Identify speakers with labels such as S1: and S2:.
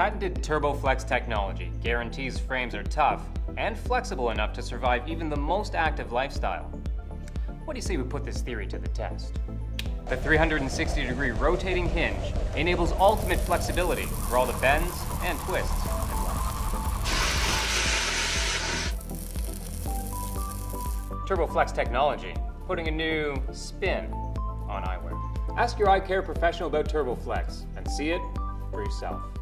S1: Patented TurboFlex technology guarantees frames are tough and flexible enough to survive even the most active lifestyle. What do you say we put this theory to the test? The 360 degree rotating hinge enables ultimate flexibility for all the bends and twists. TurboFlex technology, putting a new spin on eyewear. Ask your eye care professional about TurboFlex and see it for yourself.